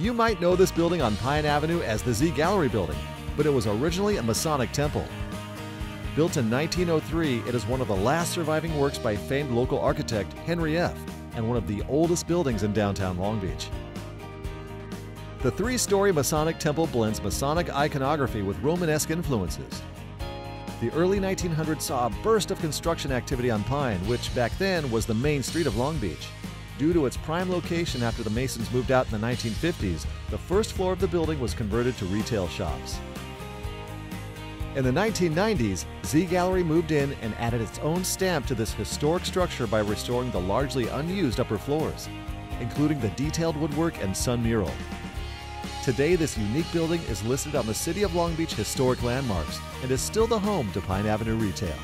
You might know this building on Pine Avenue as the Z Gallery Building, but it was originally a Masonic temple. Built in 1903, it is one of the last surviving works by famed local architect Henry F. and one of the oldest buildings in downtown Long Beach. The three story Masonic temple blends Masonic iconography with Romanesque influences. The early 1900s saw a burst of construction activity on Pine, which back then was the main street of Long Beach. Due to its prime location after the Masons moved out in the 1950s, the first floor of the building was converted to retail shops. In the 1990s, Z Gallery moved in and added its own stamp to this historic structure by restoring the largely unused upper floors, including the detailed woodwork and sun mural. Today, this unique building is listed on the City of Long Beach Historic Landmarks and is still the home to Pine Avenue Retail.